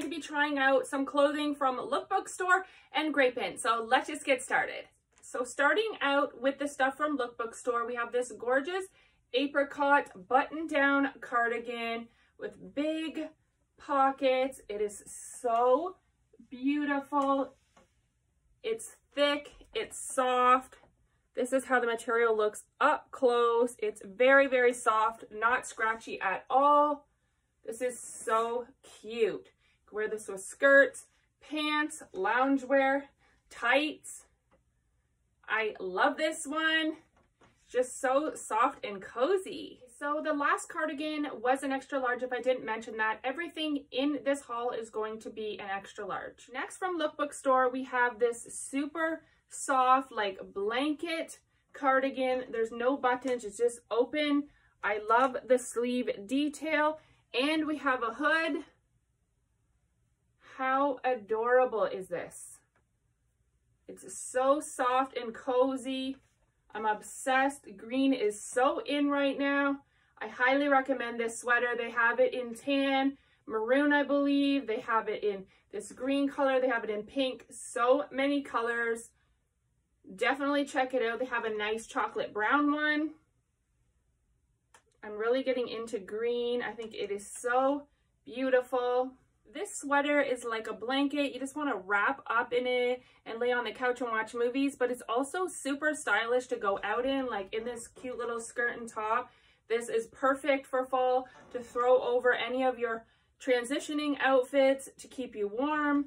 going to be trying out some clothing from Lookbook Store and Grapent So let's just get started. So starting out with the stuff from Lookbook Store, we have this gorgeous apricot button-down cardigan with big pockets. It is so beautiful. It's thick, it's soft. This is how the material looks up close. It's very, very soft, not scratchy at all. This is so cute. Wear this with skirts, pants, loungewear, tights. I love this one. Just so soft and cozy. So the last cardigan was an extra large if I didn't mention that. Everything in this haul is going to be an extra large. Next from Lookbook Store, we have this super soft like blanket cardigan. There's no buttons, it's just open. I love the sleeve detail and we have a hood. How adorable is this? It's so soft and cozy. I'm obsessed. Green is so in right now. I highly recommend this sweater. They have it in tan, maroon, I believe. They have it in this green color. They have it in pink. So many colors. Definitely check it out. They have a nice chocolate brown one. I'm really getting into green. I think it is so beautiful. This sweater is like a blanket. You just want to wrap up in it and lay on the couch and watch movies, but it's also super stylish to go out in, like in this cute little skirt and top. This is perfect for fall to throw over any of your transitioning outfits to keep you warm,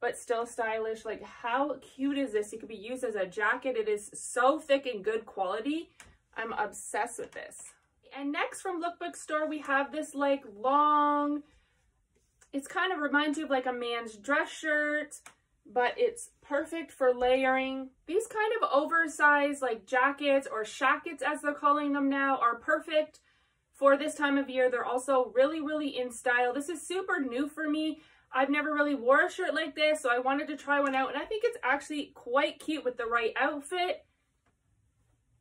but still stylish. Like how cute is this? It could be used as a jacket. It is so thick and good quality. I'm obsessed with this. And next from Lookbook Store, we have this like long, it's kind of reminds you of like a man's dress shirt, but it's perfect for layering. These kind of oversized like jackets or shackets as they're calling them now are perfect for this time of year. They're also really, really in style. This is super new for me. I've never really wore a shirt like this, so I wanted to try one out, and I think it's actually quite cute with the right outfit.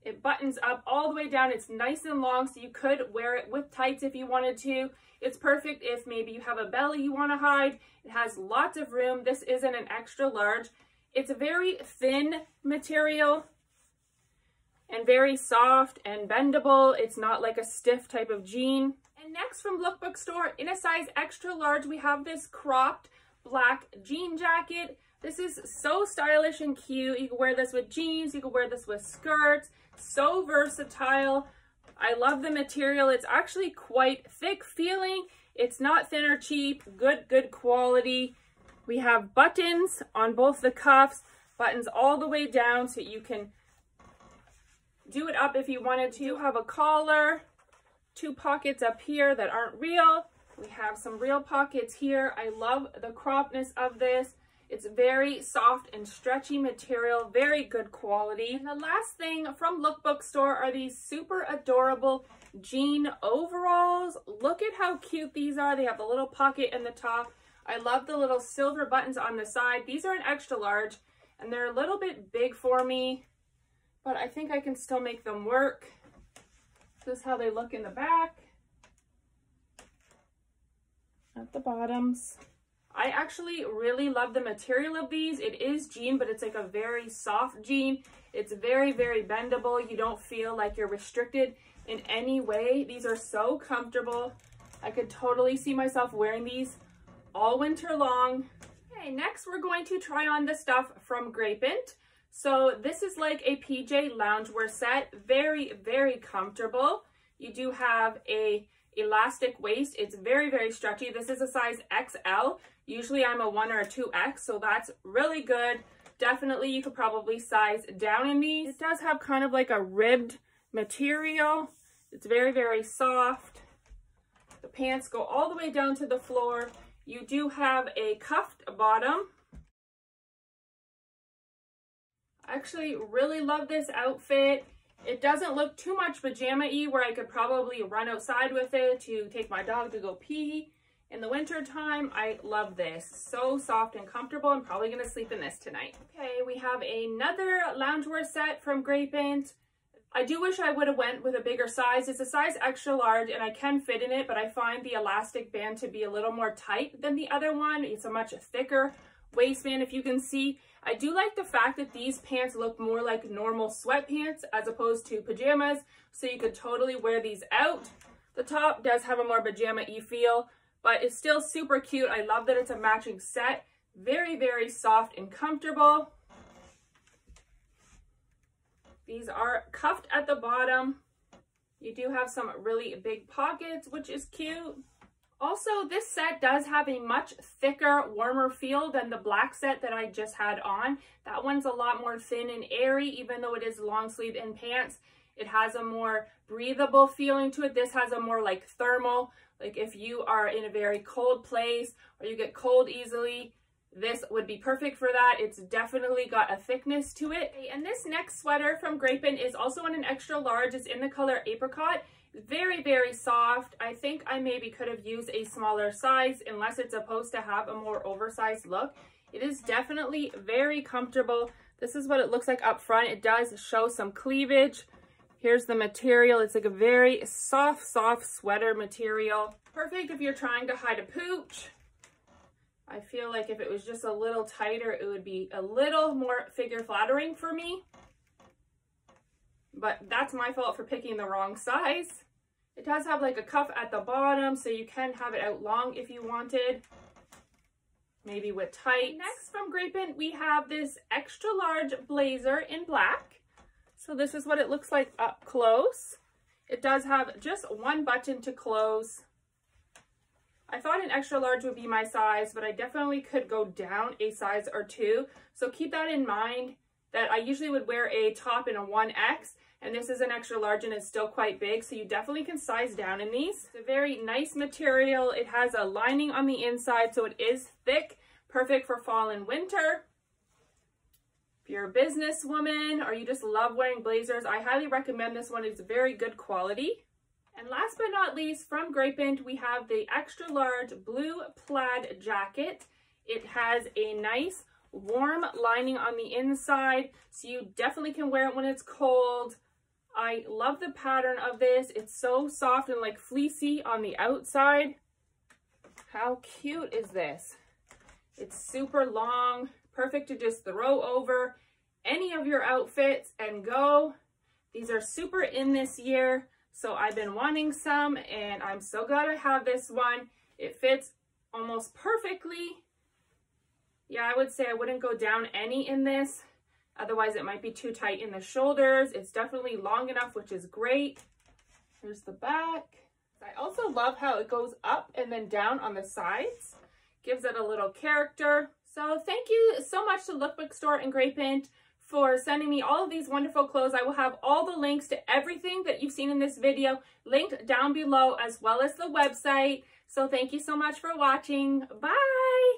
It buttons up all the way down. It's nice and long, so you could wear it with tights if you wanted to. It's perfect if maybe you have a belly you want to hide. It has lots of room. This isn't an extra large. It's a very thin material and very soft and bendable. It's not like a stiff type of jean. And next from Lookbook Store, in a size extra large, we have this cropped black jean jacket. This is so stylish and cute. You can wear this with jeans. You can wear this with skirts so versatile. I love the material. It's actually quite thick feeling. It's not thin or cheap, good, good quality. We have buttons on both the cuffs, buttons all the way down so you can do it up if you wanted to. You have a collar, two pockets up here that aren't real. We have some real pockets here. I love the cropness of this. It's very soft and stretchy material, very good quality. And the last thing from Lookbook Store are these super adorable jean overalls. Look at how cute these are. They have the little pocket in the top. I love the little silver buttons on the side. These are an extra large and they're a little bit big for me, but I think I can still make them work. This is how they look in the back at the bottoms. I actually really love the material of these. It is jean, but it's like a very soft jean. It's very, very bendable. You don't feel like you're restricted in any way. These are so comfortable. I could totally see myself wearing these all winter long. Okay, next we're going to try on the stuff from Grapent. So this is like a PJ loungewear set. Very, very comfortable. You do have a elastic waist. It's very, very stretchy. This is a size XL. Usually I'm a 1 or a 2X, so that's really good. Definitely you could probably size down in these. It does have kind of like a ribbed material. It's very, very soft. The pants go all the way down to the floor. You do have a cuffed bottom. I actually really love this outfit. It doesn't look too much pajama-y where I could probably run outside with it to take my dog to go pee. In the winter time, I love this. So soft and comfortable. I'm probably going to sleep in this tonight. Okay, we have another loungewear set from Grapent. I do wish I would have went with a bigger size. It's a size extra large and I can fit in it, but I find the elastic band to be a little more tight than the other one. It's a much thicker waistband, if you can see. I do like the fact that these pants look more like normal sweatpants as opposed to pajamas, so you could totally wear these out. The top does have a more pajama-y feel, but it's still super cute. I love that it's a matching set. Very, very soft and comfortable. These are cuffed at the bottom. You do have some really big pockets, which is cute. Also, this set does have a much thicker, warmer feel than the black set that I just had on. That one's a lot more thin and airy, even though it is long sleeve and pants. It has a more breathable feeling to it. This has a more like thermal, like if you are in a very cold place or you get cold easily, this would be perfect for that. It's definitely got a thickness to it. And this next sweater from Grapent is also in an extra large. It's in the color apricot. Very, very soft. I think I maybe could have used a smaller size unless it's supposed to have a more oversized look. It is definitely very comfortable. This is what it looks like up front. It does show some cleavage. Here's the material. It's like a very soft, soft sweater material. Perfect if you're trying to hide a pooch. I feel like if it was just a little tighter, it would be a little more figure flattering for me. But that's my fault for picking the wrong size. It does have like a cuff at the bottom, so you can have it out long if you wanted. Maybe with tight. Next from Grapent, we have this extra large blazer in black. So this is what it looks like up close. It does have just one button to close I thought an extra large would be my size, but I definitely could go down a size or two. So keep that in mind that I usually would wear a top in a 1X and this is an extra large and it's still quite big. So you definitely can size down in these. It's a very nice material. It has a lining on the inside, so it is thick, perfect for fall and winter. If you're a businesswoman or you just love wearing blazers, I highly recommend this one. It's very good quality. And last but not least, from Grapent, we have the extra large blue plaid jacket. It has a nice warm lining on the inside, so you definitely can wear it when it's cold. I love the pattern of this. It's so soft and like fleecy on the outside. How cute is this? It's super long, perfect to just throw over any of your outfits and go. These are super in this year. So I've been wanting some and I'm so glad I have this one. It fits almost perfectly. Yeah, I would say I wouldn't go down any in this. Otherwise, it might be too tight in the shoulders. It's definitely long enough, which is great. Here's the back. I also love how it goes up and then down on the sides. Gives it a little character. So thank you so much to Lookbook Store and Grapent for sending me all of these wonderful clothes. I will have all the links to everything that you've seen in this video linked down below as well as the website. So thank you so much for watching. Bye!